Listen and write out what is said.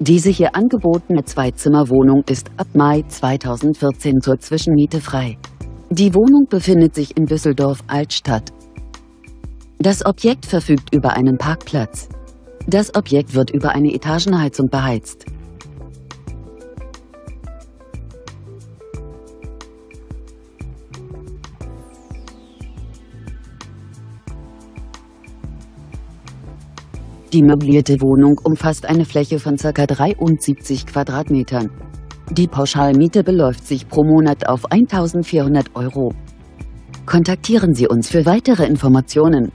Diese hier angebotene Zweizimmerwohnung ist ab Mai 2014 zur Zwischenmiete frei. Die Wohnung befindet sich in Düsseldorf Altstadt. Das Objekt verfügt über einen Parkplatz. Das Objekt wird über eine Etagenheizung beheizt. Die möblierte Wohnung umfasst eine Fläche von ca. 73 Quadratmetern. Die Pauschalmiete beläuft sich pro Monat auf 1400 Euro. Kontaktieren Sie uns für weitere Informationen.